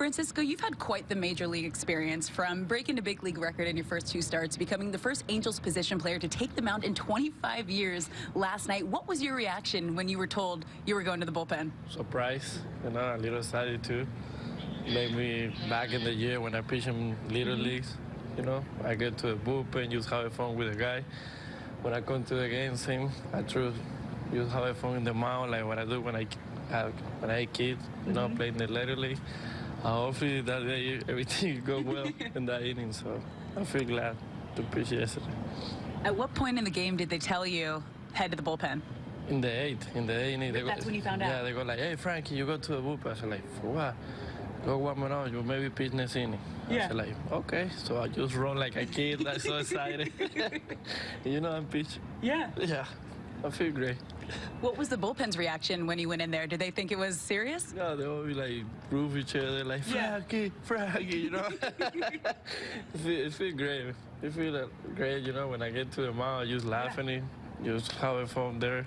Francisco, you've had quite the major league experience from breaking a big league record in your first two starts, becoming the first Angels position player to take the mound in 25 years last night. What was your reaction when you were told you were going to the bullpen? Surprise, you know, a little excited too. Maybe back in the year when I pitched in little Mm-hmm. leagues, you know, I get to the bullpen, just have a fun with the guy. When I come to the game, same, I true, just have a fun in the mound, like what I do when I have, when I kid, you know, playing the little league. Uh, hopefully that day everything go well in that inning, so I feel glad to pitch yesterday. At what point in the game did they tell you head to the bullpen? In the eighth, in the eighth inning, they That's go, when you found yeah, out? they go like, "Hey, Frankie, you go to the bullpen." I said like, "For what?" Go warm it up. You maybe pitch next inning. Yeah. I said like, "Okay." So I just run like a kid. I'm so excited. you know, I'm pitch. Yeah. Yeah, I feel great. What was the bullpen's reaction when he went in there? Did they think it was serious? No, they all be like prove each other like Yeah. Frankie, Frankie. You know, it, feel, it feel great. It feel uh, great. You know, when I get to the mound, I just laughing, just having fun there.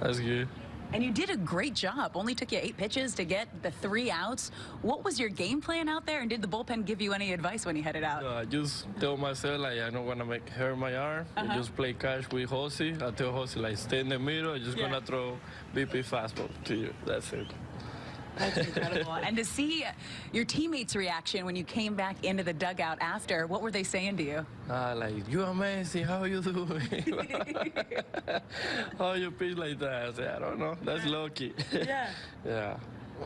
That's good. And you did a great job. Only took you eight pitches to get the three outs. What was your game plan out there? And did the bullpen give you any advice when you headed out? No, I just tell myself like I don't want to make hurt my arm. I Uh-huh. just play catch with Josie. I tell Josie like stay in the middle. I'm just Yeah. gonna throw BP fastball to you. That's it. That's incredible. and to see your teammates' reaction when you came back into the dugout after, what were they saying to you? Ah, like you are amazing. How are you doing? How you pitch like that? I said I don't know. That's lucky. Yeah. yeah.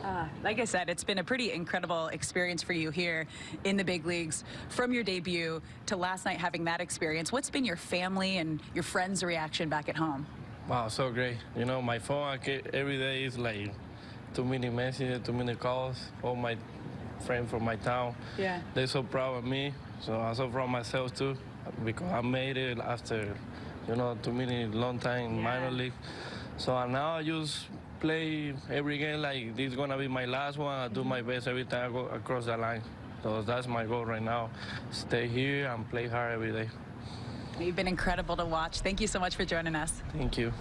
Uh, like I said, it's been a pretty incredible experience for you here in the big leagues. From your debut to last night having that experience, what's been your family and your friends' reaction back at home? Wow, so great. You know, my phone every day is like too many messages, too many calls. All my friends from my town. Yeah. They're so proud of me. So I'm so proud of myself too, because I made it after, you know, too many long time Yeah. minor league. So now I just play every game like this is gonna be my last one. I do mm-hmm. my best every time I go across the line. So that's my goal right now. Stay here and play hard every day. You've been incredible to watch. Thank you so much for joining us. Thank you.